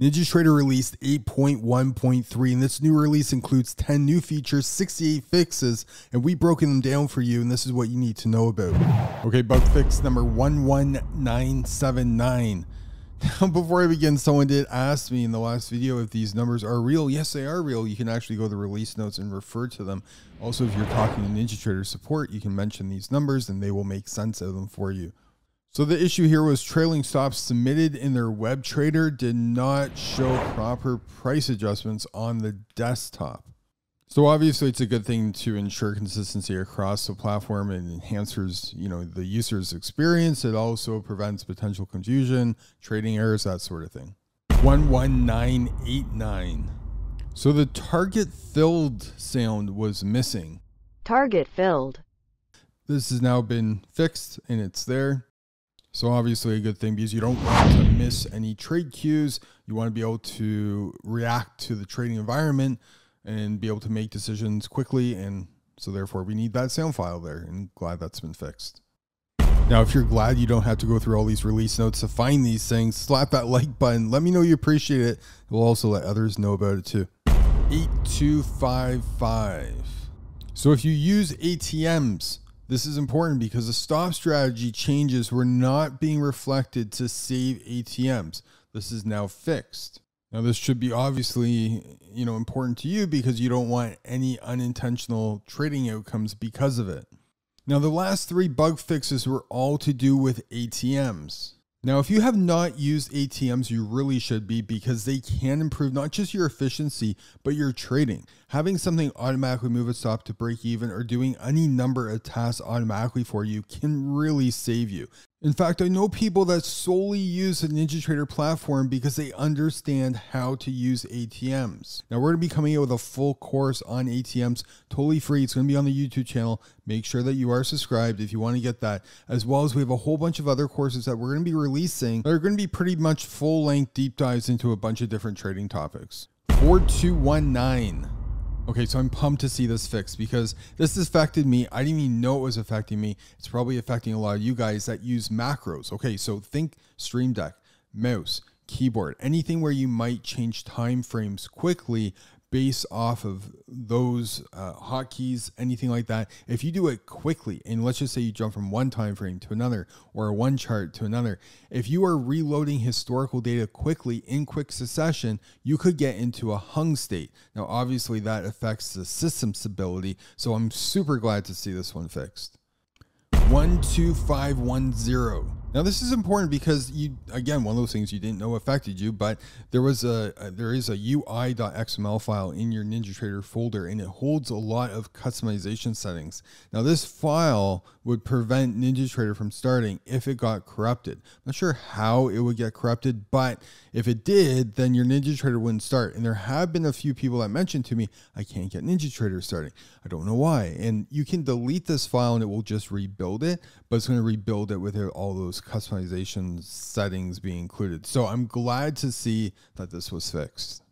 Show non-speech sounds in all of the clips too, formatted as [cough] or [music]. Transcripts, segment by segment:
NinjaTrader released 8.1.3, and this new release includes 10 new features, 68 fixes, and we've broken them down for you, and this is what you need to know about. Okay, bug fix number 11979. Now, [laughs] before I begin, someone did ask me in the last video if these numbers are real. Yes, they are real. You can actually go to the release notes and refer to them. Also, if you're talking to NinjaTrader support, you can mention these numbers and they will make sense of them for you. So the issue here was trailing stops submitted in their web trader did not show proper price adjustments on the desktop. So obviously it's a good thing to ensure consistency across the platform and enhances, you know, the user's experience. It also prevents potential confusion, trading errors, that sort of thing. 11989. So the target filled sound was missing. Target filled. This has now been fixed and it's there. So obviously a good thing because you don't want to miss any trade cues. You want to be able to react to the trading environment and be able to make decisions quickly. And so therefore we need that sound file there and glad that's been fixed. Now, if you're glad you don't have to go through all these release notes to find these things, slap that like button. Let me know you appreciate it. We'll also let others know about it too. 8255. So if you use ATMs, this is important because the stop strategy changes were not being reflected to save ATMs. This is now fixed. Now this should be obviously, you know, important to you because you don't want any unintentional trading outcomes because of it. Now the last 3 bug fixes were all to do with ATMs. Now, if you have not used ATMs, you really should be because they can improve not just your efficiency, but your trading. Having something automatically move a stop to break even or doing any number of tasks automatically for you can really save you. In fact, I know people that solely use the NinjaTrader platform because they understand how to use ATMs. Now, we're going to be coming out with a full course on ATMs, totally free. It's going to be on the YouTube channel. Make sure that you are subscribed if you want to get that, as well as we have a whole bunch of other courses that we're going to be releasing that are going to be pretty much full length deep dives into a bunch of different trading topics. 4219. Okay, so I'm pumped to see this fixed because this has affected me. I didn't even know it was affecting me. It's probably affecting a lot of you guys that use macros. Okay, so think Stream Deck, mouse, keyboard, anything where you might change time frames quickly based off of those uh, hotkeys, anything like that. If you do it quickly, and let's just say you jump from one time frame to another or one chart to another, if you are reloading historical data quickly in quick succession, you could get into a hung state. Now, obviously, that affects the system stability. So I'm super glad to see this one fixed. 12510. Now this is important because you again one of those things you didn't know affected you, but there was a, a there is a UI.xml file in your NinjaTrader folder and it holds a lot of customization settings. Now this file would prevent NinjaTrader from starting if it got corrupted. I'm not sure how it would get corrupted, but if it did, then your NinjaTrader wouldn't start. And there have been a few people that mentioned to me, I can't get NinjaTrader starting. I don't know why. And you can delete this file and it will just rebuild it, but it's going to rebuild it with all those customization settings being included. So I'm glad to see that this was fixed.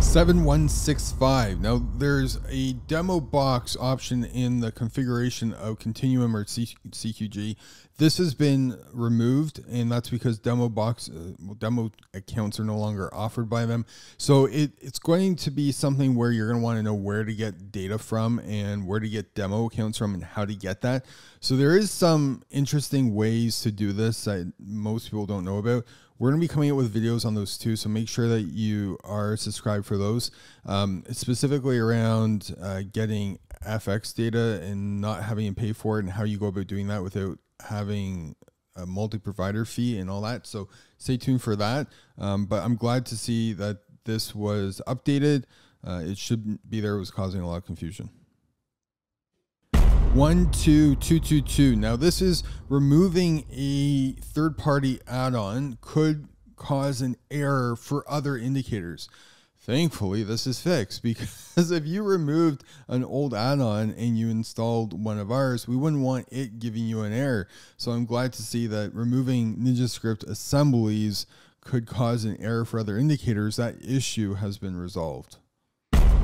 7165. Now there's a demo box option in the configuration of Continuum or CQG. This has been removed, and that's because demo box uh, demo accounts are no longer offered by them. So it, it's going to be something where you're going to want to know where to get data from and where to get demo accounts from and how to get that. So there is some interesting ways to do this that most people don't know about. We're going to be coming out with videos on those too, so make sure that you are subscribed for those. Um, specifically around uh, getting FX data and not having to pay for it, and how you go about doing that without having a multi-provider fee and all that. So stay tuned for that. Um, but I'm glad to see that this was updated. Uh, it shouldn't be there. It was causing a lot of confusion. 12222. Now, this is removing a third party add on could cause an error for other indicators. Thankfully, this is fixed [laughs] because if you removed an old add on and you installed one of ours, we wouldn't want it giving you an error. So I'm glad to see that removing NinjaScript assemblies could cause an error for other indicators. That issue has been resolved.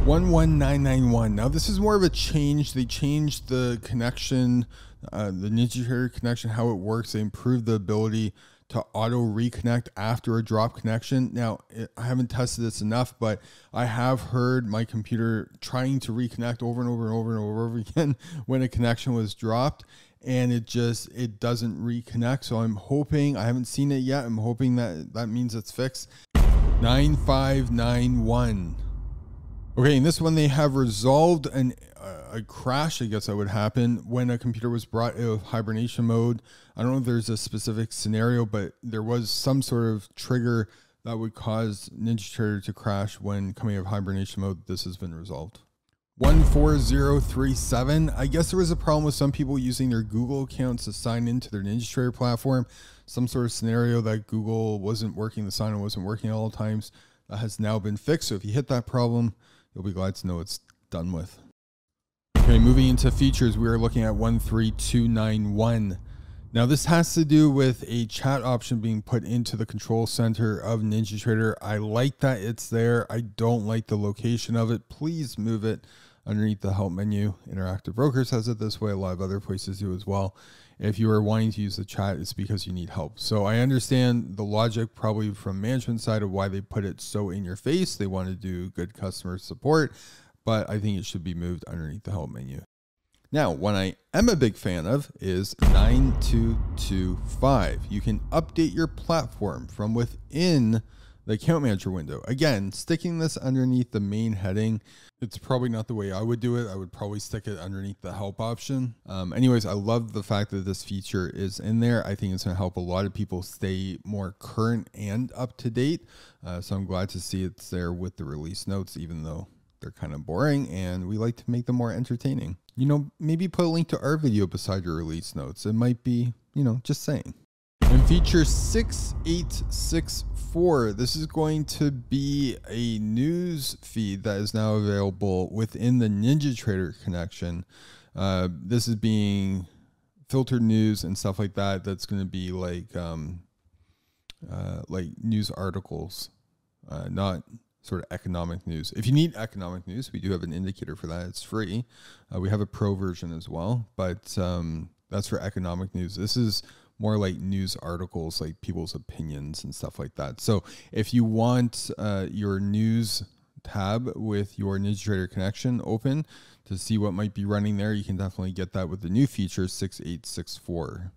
11991. Now, this is more of a change. They changed the connection, uh, the NinjaTrader connection, how it works. They improved the ability to auto reconnect after a drop connection. Now, I haven't tested this enough, but I have heard my computer trying to reconnect over and over and over and over again [laughs] when a connection was dropped and it just it doesn't reconnect. So I'm hoping I haven't seen it yet. I'm hoping that that means it's fixed. 9591. Okay, in this one they have resolved an uh, a crash, I guess that would happen when a computer was brought out of hibernation mode. I don't know if there's a specific scenario, but there was some sort of trigger that would cause Ninja NinjaTrader to crash when coming out of hibernation mode. This has been resolved. 14037. I guess there was a problem with some people using their Google accounts to sign into their NinjaTrader platform. Some sort of scenario that Google wasn't working, the sign in wasn't working at all times. That has now been fixed. So if you hit that problem, you'll be glad to know it's done with. Okay, moving into features, we are looking at 13291. Now, this has to do with a chat option being put into the control center of NinjaTrader. I like that it's there. I don't like the location of it. Please move it underneath the help menu. Interactive Brokers has it this way. A lot of other places do as well. If you are wanting to use the chat, it's because you need help. So I understand the logic probably from management side of why they put it so in your face. They want to do good customer support but I think it should be moved underneath the help menu. Now, one I am a big fan of is 9225. You can update your platform from within the account manager window. Again, sticking this underneath the main heading, it's probably not the way I would do it. I would probably stick it underneath the help option. Um, anyways, I love the fact that this feature is in there. I think it's going to help a lot of people stay more current and up to date. Uh, so I'm glad to see it's there with the release notes, even though they're kind of boring and we like to make them more entertaining. You know, maybe put a link to our video beside your release notes. It might be, you know, just saying. And feature 6864. This is going to be a news feed that is now available within the NinjaTrader connection. Uh, this is being filtered news and stuff like that. That's going to be like um, uh, like news articles, uh, not sort of economic news. If you need economic news, we do have an indicator for that. It's free. Uh, we have a pro version as well, but um, that's for economic news. This is more like news articles, like people's opinions and stuff like that. So if you want uh, your news tab with your NinjaTrader connection open to see what might be running there, you can definitely get that with the new feature 6864.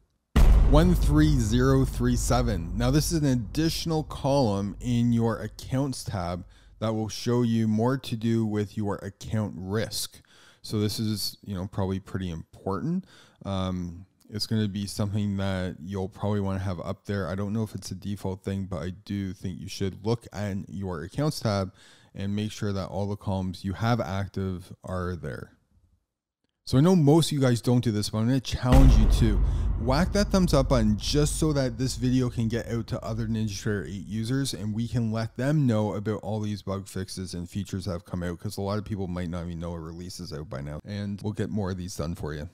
13037. Now, this is an additional column in your accounts tab that will show you more to do with your account risk. So, this is, you know, probably pretty important. Um, it's going to be something that you'll probably want to have up there. I don't know if it's a default thing, but I do think you should look at your accounts tab and make sure that all the columns you have active are there. So I know most of you guys don't do this, but I'm going to challenge you to whack that thumbs up button just so that this video can get out to other NinjaTrader 8 users and we can let them know about all these bug fixes and features that have come out because a lot of people might not even know a release is out by now. And we'll get more of these done for you.